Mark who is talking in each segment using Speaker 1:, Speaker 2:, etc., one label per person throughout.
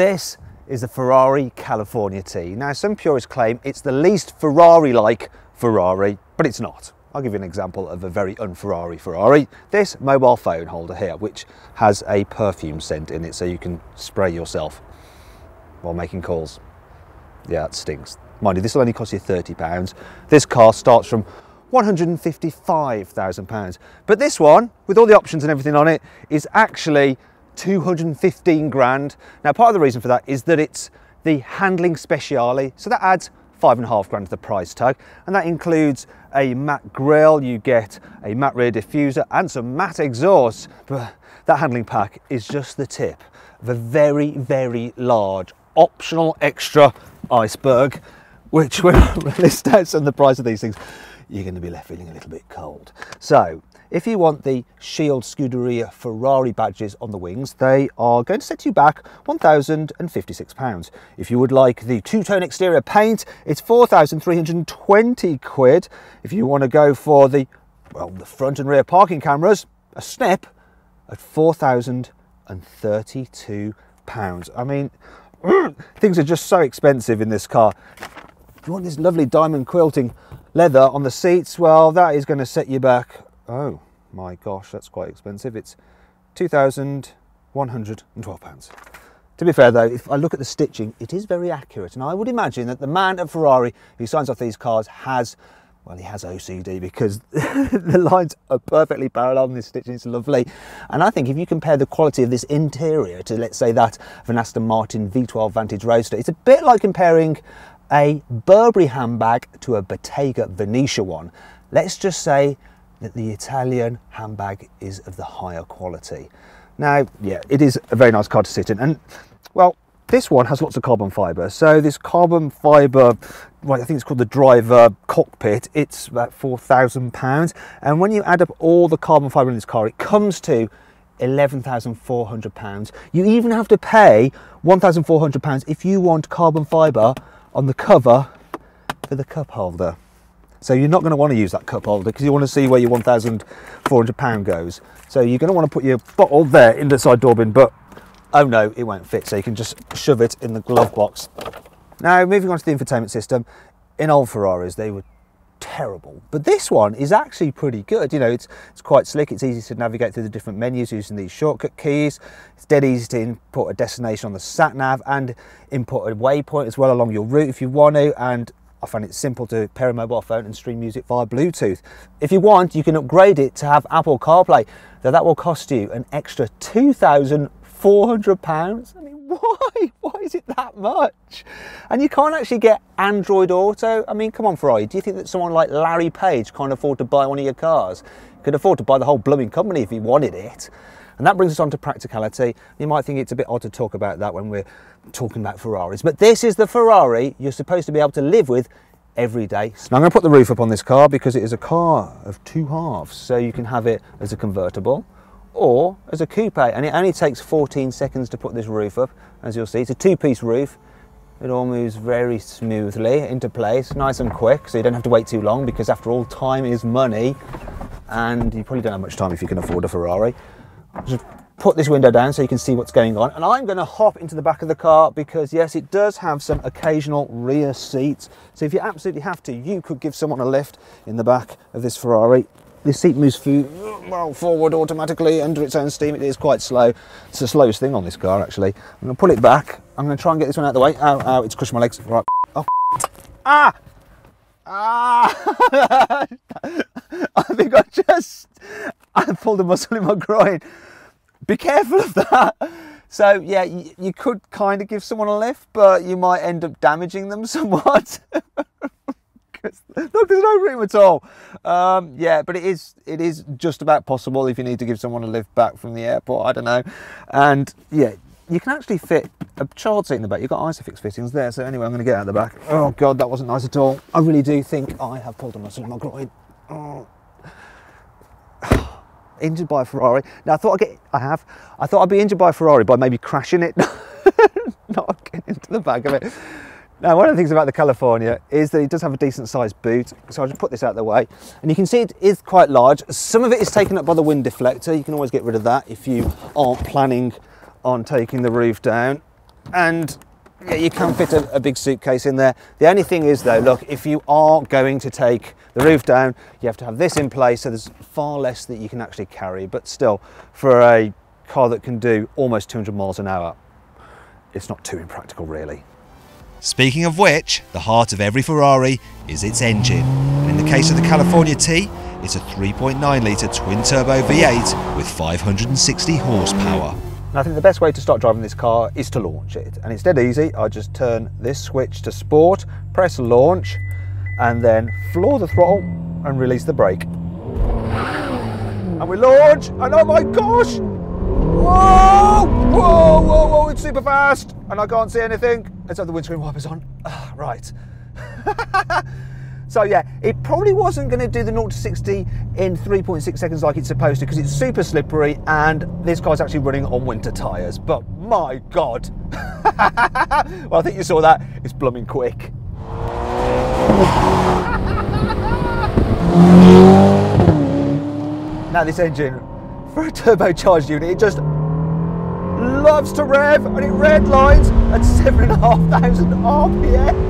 Speaker 1: This is the Ferrari California T. Now, some purists claim it's the least Ferrari-like Ferrari, but it's not. I'll give you an example of a very un-Ferrari Ferrari. This mobile phone holder here, which has a perfume scent in it so you can spray yourself while making calls. Yeah, it stinks. Mind you, this will only cost you £30. This car starts from £155,000. But this one, with all the options and everything on it, is actually 215 grand. Now, part of the reason for that is that it's the handling speciale, so that adds five and a half grand to the price tag, and that includes a matte grille, you get a matte rear diffuser and some matte exhaust. But that handling pack is just the tip of a very, very large optional extra iceberg, which when I list out some of the price of these things, you're going to be left feeling a little bit cold. So if you want the Shield Scuderia Ferrari badges on the wings, they are going to set you back £1,056. If you would like the two-tone exterior paint, it's 4,320 quid. If you want to go for the, well, the front and rear parking cameras, a snip at 4,032 pounds. I mean, things are just so expensive in this car. If you want this lovely diamond quilting leather on the seats, well, that is going to set you back Oh my gosh, that's quite expensive. It's £2,112. To be fair though, if I look at the stitching, it is very accurate. And I would imagine that the man at Ferrari who signs off these cars has, well, he has OCD because the lines are perfectly parallel and this stitching is lovely. And I think if you compare the quality of this interior to, let's say, that of an Aston Martin V12 Vantage Roadster, it's a bit like comparing a Burberry handbag to a Bottega Veneta one. Let's just say that the Italian handbag is of the higher quality. Now, yeah, it is a very nice car to sit in. And, well, this one has lots of carbon fibre. So this carbon fibre, right, I think it's called the driver cockpit, it's about £4,000. And when you add up all the carbon fibre in this car, it comes to £11,400. You even have to pay £1,400 if you want carbon fibre on the cover for the cup holder. So you're not going to want to use that cup holder because you want to see where your 1,400 pound goes. So you're going to want to put your bottle there in the side door bin, but oh no, it won't fit. So you can just shove it in the glove box. Now, moving on to the infotainment system, in old Ferraris, they were terrible. But this one is actually pretty good. You know, it's, it's quite slick. It's easy to navigate through the different menus using these shortcut keys. It's dead easy to input a destination on the sat nav and input a waypoint as well along your route if you want to. And I find it simple to pair a mobile phone and stream music via Bluetooth. If you want, you can upgrade it to have Apple CarPlay, though that will cost you an extra £2,400. I mean, why? Why is it that much? And you can't actually get Android Auto. I mean, come on, Ferrari, do you think that someone like Larry Page can't afford to buy one of your cars? Could afford to buy the whole blooming company if he wanted it. And that brings us on to practicality. You might think it's a bit odd to talk about that when we're talking about Ferraris, but this is the Ferrari you're supposed to be able to live with every day. Now I'm going to put the roof up on this car because it is a car of two halves. So you can have it as a convertible or as a coupe and it only takes 14 seconds to put this roof up as you'll see. It's a two-piece roof. It all moves very smoothly into place, nice and quick, so you don't have to wait too long because after all, time is money and you probably don't have much time if you can afford a Ferrari. Just put this window down so you can see what's going on. And I'm going to hop into the back of the car because yes, it does have some occasional rear seats. So if you absolutely have to, you could give someone a lift in the back of this Ferrari. This seat moves well forward automatically under its own steam. It is quite slow. It's the slowest thing on this car actually. I'm going to pull it back. I'm going to try and get this one out of the way. Ow, ow, it's crushed my legs. Right. Oh. Ah! Ah! I think I just I pulled a muscle in my groin. Be careful of that. So yeah, you, you could kind of give someone a lift, but you might end up damaging them somewhat. Look, there's no room at all. Um, yeah, but it is it is just about possible if you need to give someone a lift back from the airport. I don't know. And yeah, you can actually fit a child seat in the back. You've got Isofix fittings there. So anyway, I'm going to get out of the back. Oh God, that wasn't nice at all. I really do think I have pulled a muscle in my groin. Oh injured by a Ferrari. Now I thought I'd get, I have, I thought I'd be injured by a Ferrari by maybe crashing it, not getting into the back of it. Now, one of the things about the California is that it does have a decent sized boot. So I'll just put this out of the way. And you can see it is quite large. Some of it is taken up by the wind deflector. You can always get rid of that if you aren't planning on taking the roof down. and yeah, you can fit a, a, big suitcase in there. The only thing is though, look, if you are going to take the roof down, you have to have this in place, so there's far less that you can actually carry, but still, for a car that can do almost 200 miles an hour, it's not too impractical really.
Speaker 2: Speaking of which, the heart of every Ferrari is its engine. And in the case of the California T, it's a 3.9 litre twin turbo V8 with 560 horsepower.
Speaker 1: And I think the best way to start driving this car is to launch it. And it's dead easy. I just turn this switch to sport, press launch, and then floor the throttle and release the brake. And we launch, and oh my gosh! Whoa! Whoa, whoa, whoa, it's super fast! And I can't see anything. Let's have the windscreen wipers on. Ah, right. So yeah, it probably wasn't going to do the 0 to 60 in 3.6 seconds like it's supposed to because it's super slippery and this car's actually running on winter tyres. But my God. well, I think you saw that. It's blooming quick. now this engine, for a turbocharged unit, it just loves to rev and it redlines at 7,500 RPM.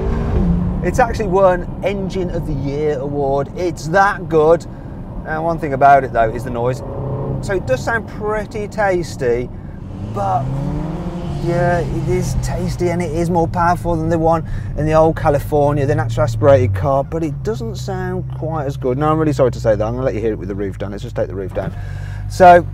Speaker 1: It's actually won Engine of the Year award. It's that good. And one thing about it though is the noise. So it does sound pretty tasty, but yeah, it is tasty and it is more powerful than the one in the old California, the natural aspirated car, but it doesn't sound quite as good. No, I'm really sorry to say that. I'm gonna let you hear it with the roof down. Let's just take the roof down. So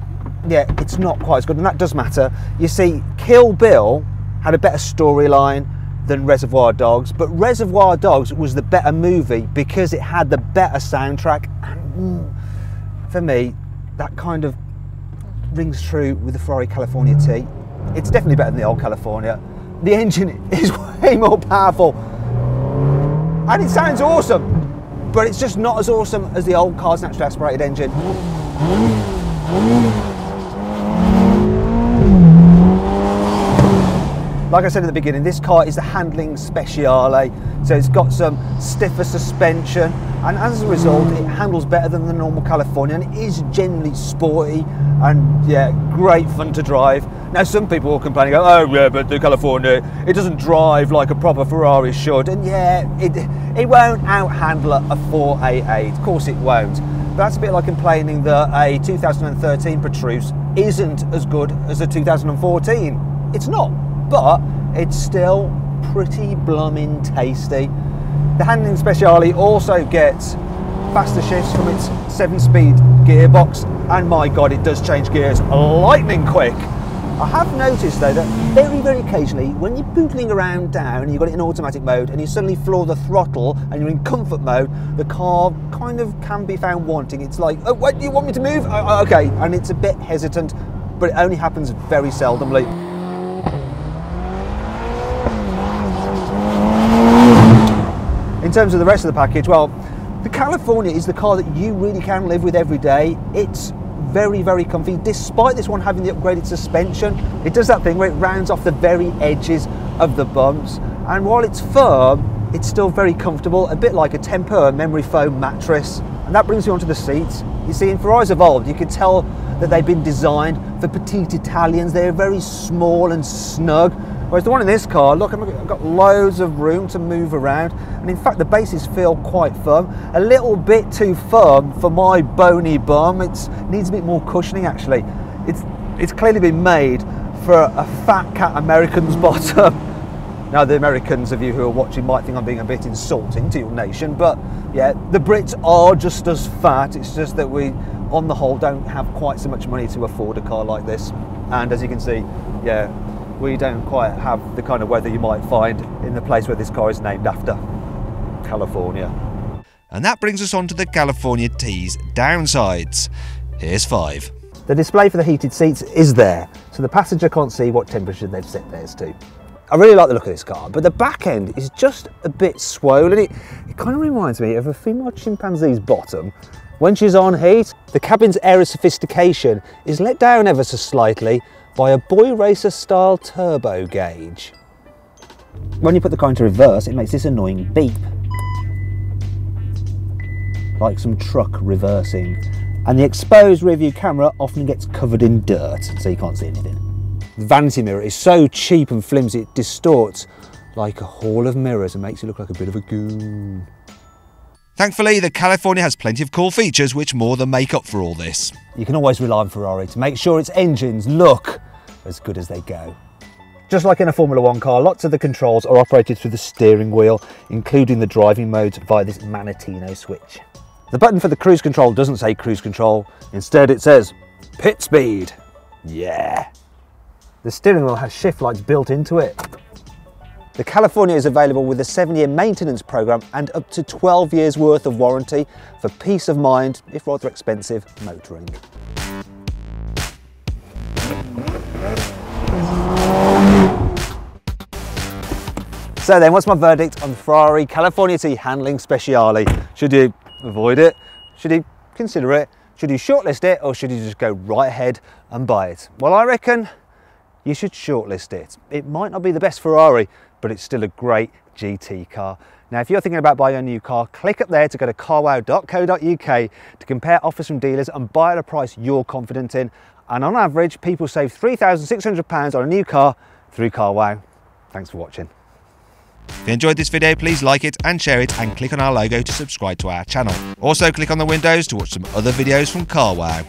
Speaker 1: yeah, it's not quite as good, and that does matter. You see, Kill Bill had a better storyline, than Reservoir Dogs, but Reservoir Dogs was the better movie because it had the better soundtrack. And mm, for me, that kind of rings true with the Ferrari California T. It's definitely better than the old California. The engine is way more powerful and it sounds awesome, but it's just not as awesome as the old car's naturally aspirated engine. Like I said at the beginning, this car is the handling speciale, so it's got some stiffer suspension, and as a result, it handles better than the normal California, and it is generally sporty and yeah, great fun to drive. Now, some people will complain go, "Oh yeah, but the California, it doesn't drive like a proper Ferrari should," and yeah, it it won't outhandle a 488. Of course, it won't. But that's a bit like complaining that a 2013 Petrus isn't as good as a 2014. It's not but it's still pretty blooming tasty. The handling speciale also gets faster shifts from its seven speed gearbox and my god it does change gears lightning quick. I have noticed though that very very occasionally when you're bootling around down and you've got it in automatic mode and you suddenly floor the throttle and you're in comfort mode the car kind of can be found wanting. It's like oh what you want me to move? Oh okay and it's a bit hesitant but it only happens very seldomly. Terms of the rest of the package, well, the California is the car that you really can live with every day. It's very, very comfy, despite this one having the upgraded suspension. It does that thing where it rounds off the very edges of the bumps. And while it's firm, it's still very comfortable, a bit like a Tempur memory foam mattress. And that brings me onto the seats. You see, in Ferraris Evolved, you can tell that they've been designed for petite Italians. They're very small and snug, Whereas the one in this car, look, I've got loads of room to move around. And in fact, the bases feel quite firm. A little bit too firm for my bony bum. It needs a bit more cushioning, actually. It's, it's clearly been made for a fat cat American's bottom. Now, the Americans of you who are watching might think I'm being a bit insulting to your nation, but yeah, the Brits are just as fat. It's just that we, on the whole, don't have quite so much money to afford a car like this. And as you can see, yeah, we don't quite have the kind of weather you might find in the place where this car is named after, California.
Speaker 2: And that brings us on to the California T's downsides. Here's five.
Speaker 1: The display for the heated seats is there, so the passenger can't see what temperature they've set theirs to. I really like the look of this car, but the back end is just a bit swollen. It, it kind of reminds me of a female chimpanzee's bottom. When she's on heat, the cabin's air of sophistication is let down ever so slightly by a boy racer style turbo gauge. When you put the car into reverse, it makes this annoying beep. Like some truck reversing. And the exposed rear view camera often gets covered in dirt, so you can't see anything. The vanity mirror is so cheap and flimsy it distorts like a hall of mirrors and makes you look like a bit of a goon.
Speaker 2: Thankfully, the California has plenty of cool features which more than make up for all this.
Speaker 1: You can always rely on Ferrari to make sure its engines look as good as they go. Just like in a Formula One car, lots of the controls are operated through the steering wheel, including the driving modes via this Manettino switch. The button for the cruise control doesn't say cruise control, instead it says pit speed. Yeah. The steering wheel has shift lights built into it. The California is available with a seven year maintenance program and up to 12 years worth of warranty for peace of mind, if rather expensive, motoring. So then, what's my verdict on the Ferrari California T handling speciale? Should you avoid it? Should you consider it? Should you shortlist it or should you just go right ahead and buy it? Well, I reckon you should shortlist it. It might not be the best Ferrari, but it's still a great GT car. Now, if you're thinking about buying a new car, click up there to go to carwow.co.uk to compare offers from dealers and buy at a price you're confident in. And on average, people save £3,600 on a new car through CarWow. Thanks for watching.
Speaker 2: If you enjoyed this video, please like it and share it and click on our logo to subscribe to our channel. Also click on the windows to watch some other videos from CarWow.